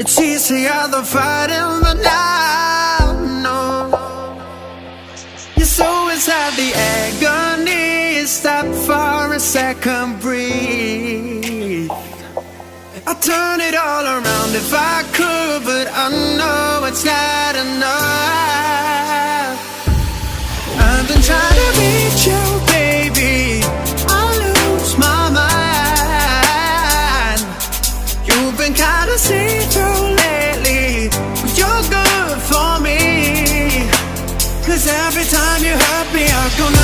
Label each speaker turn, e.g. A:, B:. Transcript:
A: It's easier than fighting, but now, no. Yes, always have the agony. Stop for a second, breathe. I'd turn it all around if I could, but I know it's not enough. I've been trying to reach you, baby. I lose my mind. You've been kinda see through Cause every time you hurt me, I'm gonna